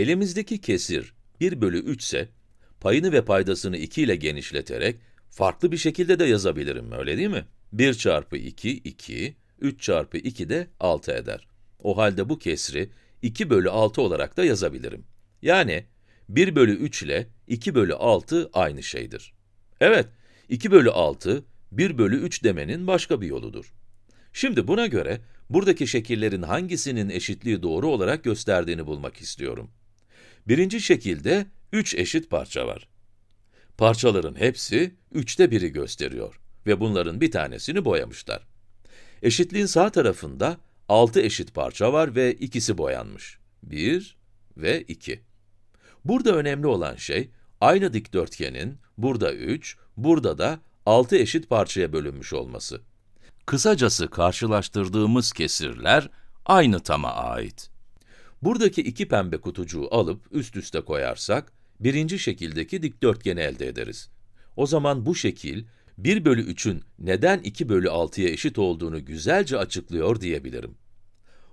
Elimizdeki kesir 1 bölü 3 ise, payını ve paydasını 2 ile genişleterek farklı bir şekilde de yazabilirim, öyle değil mi? 1 çarpı 2, 2, 3 çarpı 2 de 6 eder. O halde bu kesri 2 bölü 6 olarak da yazabilirim. Yani 1 bölü 3 ile 2 bölü 6 aynı şeydir. Evet, 2 bölü 6, 1 bölü 3 demenin başka bir yoludur. Şimdi buna göre, buradaki şekillerin hangisinin eşitliği doğru olarak gösterdiğini bulmak istiyorum. Birinci şekilde 3 eşit parça var. Parçaların hepsi 3'te 1'i gösteriyor ve bunların bir tanesini boyamışlar. Eşitliğin sağ tarafında 6 eşit parça var ve ikisi boyanmış. 1 ve 2. Burada önemli olan şey, aynı dikdörtgenin burada 3, burada da 6 eşit parçaya bölünmüş olması. Kısacası karşılaştırdığımız kesirler aynı tama ait. Buradaki iki pembe kutucuğu alıp üst üste koyarsak, birinci şekildeki dikdörtgeni elde ederiz. O zaman bu şekil, 1 bölü 3'ün neden 2 bölü 6'ya eşit olduğunu güzelce açıklıyor diyebilirim.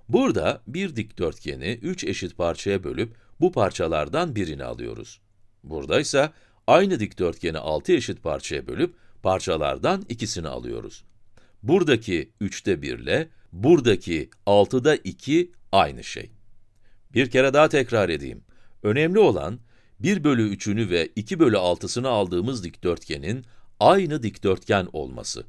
Burada bir dikdörtgeni 3 eşit parçaya bölüp bu parçalardan birini alıyoruz. Burada ise aynı dikdörtgeni 6 eşit parçaya bölüp parçalardan ikisini alıyoruz. Buradaki 3'te 1 ile buradaki 6'da 2 aynı şey. Bir kere daha tekrar edeyim. Önemli olan 1 bölü 3'ünü ve 2 bölü 6'sını aldığımız dikdörtgenin aynı dikdörtgen olması.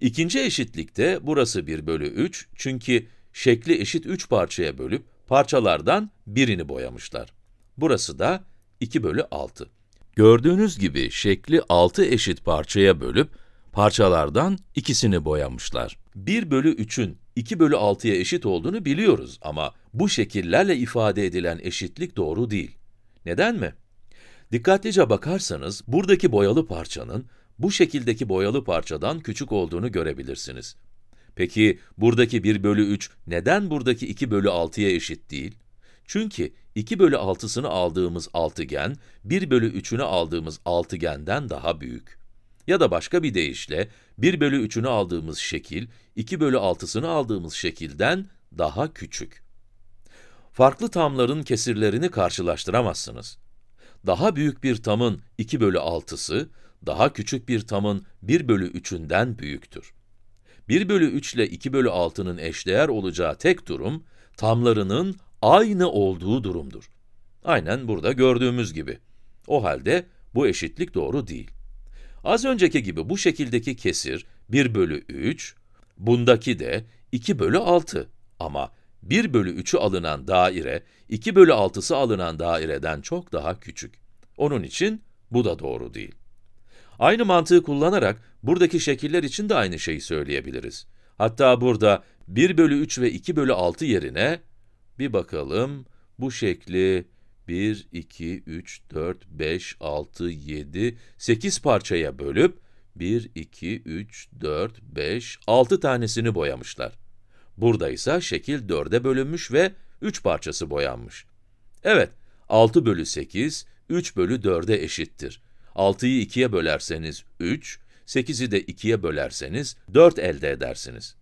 İkinci eşitlikte burası 1 bölü 3 çünkü şekli eşit 3 parçaya bölüp parçalardan birini boyamışlar. Burası da 2 bölü 6. Gördüğünüz gibi şekli 6 eşit parçaya bölüp parçalardan ikisini boyamışlar. 1 bölü 3'ün 2 bölü 6'ya eşit olduğunu biliyoruz ama bu şekillerle ifade edilen eşitlik doğru değil. Neden mi? Dikkatlice bakarsanız, buradaki boyalı parçanın, bu şekildeki boyalı parçadan küçük olduğunu görebilirsiniz. Peki, buradaki 1 bölü 3 neden buradaki 2 bölü 6'ya eşit değil? Çünkü 2 bölü 6'sını aldığımız altıgen, 1 bölü 3'ünü aldığımız altıgenden daha büyük. Ya da başka bir deyişle, 1 bölü 3'ünü aldığımız şekil, 2 bölü 6'sını aldığımız şekilden daha küçük. Farklı tamların kesirlerini karşılaştıramazsınız. Daha büyük bir tamın 2 bölü 6'sı, daha küçük bir tamın 1 bölü 3'ünden büyüktür. 1 bölü 3 ile 2 bölü 6'nın eşdeğer olacağı tek durum, tamlarının aynı olduğu durumdur. Aynen burada gördüğümüz gibi. O halde bu eşitlik doğru değil. Az önceki gibi bu şekildeki kesir 1 bölü 3, bundaki de 2 bölü 6. Ama 1 bölü 3'ü alınan daire, 2 bölü 6'sı alınan daireden çok daha küçük. Onun için bu da doğru değil. Aynı mantığı kullanarak buradaki şekiller için de aynı şeyi söyleyebiliriz. Hatta burada 1 bölü 3 ve 2 bölü 6 yerine, bir bakalım, bu şekli 1, 2, 3, 4, 5, 6, 7, 8 parçaya bölüp, 1, 2, 3, 4, 5, 6 tanesini boyamışlar. Burada ise şekil 4'e bölünmüş ve 3 parçası boyanmış. Evet, 6 bölü 8, 3 bölü 4'e eşittir. 6'yı 2'ye bölerseniz 3, 8'i de 2'ye bölerseniz 4 elde edersiniz.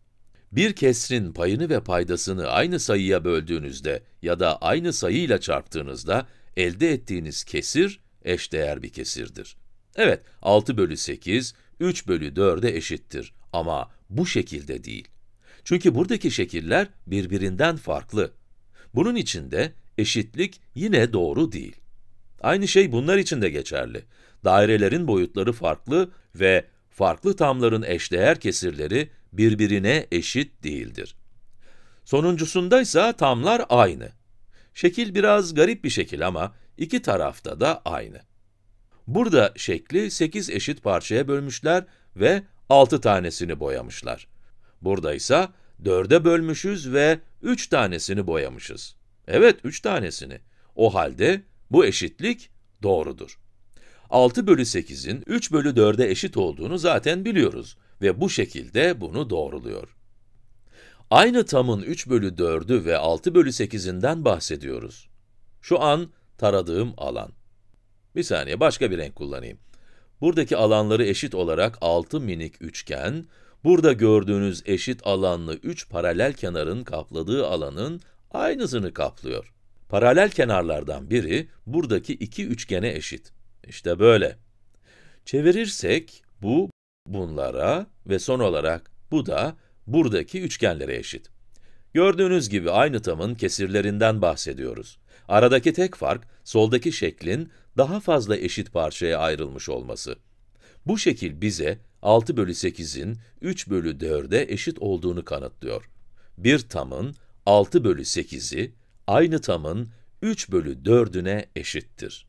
Bir kesrin payını ve paydasını aynı sayıya böldüğünüzde ya da aynı sayıyla çarptığınızda elde ettiğiniz kesir eşdeğer bir kesirdir. Evet, 6 bölü 8, 3 bölü 4'e eşittir ama bu şekilde değil. Çünkü buradaki şekiller birbirinden farklı. Bunun için de eşitlik yine doğru değil. Aynı şey bunlar için de geçerli. Dairelerin boyutları farklı ve farklı tamların eşdeğer kesirleri birbirine eşit değildir. Sonuncusunda ise tamlar aynı. Şekil biraz garip bir şekil ama iki tarafta da aynı. Burada şekli 8 eşit parçaya bölmüşler ve 6 tanesini boyamışlar. Burada ise 4'e bölmüşüz ve 3 tanesini boyamışız. Evet, 3 tanesini. O halde bu eşitlik doğrudur. 6 bölü 8'in 3 bölü 4'e eşit olduğunu zaten biliyoruz ve bu şekilde bunu doğruluyor. Aynı tamın 3 bölü 4'ü ve 6 bölü 8'inden bahsediyoruz. Şu an taradığım alan. Bir saniye, başka bir renk kullanayım. Buradaki alanları eşit olarak 6 minik üçgen, burada gördüğünüz eşit alanlı 3 paralel kenarın kapladığı alanın aynısını kaplıyor. Paralel kenarlardan biri buradaki iki üçgene eşit. İşte böyle. Çevirirsek bu bunlara ve son olarak bu da buradaki üçgenlere eşit. Gördüğünüz gibi aynı tamın kesirlerinden bahsediyoruz. Aradaki tek fark, soldaki şeklin daha fazla eşit parçaya ayrılmış olması. Bu şekil bize 6 bölü 8'in 3 bölü 4'e eşit olduğunu kanıtlıyor. Bir tamın 6 bölü 8'i, aynı tamın 3 bölü 4'üne eşittir.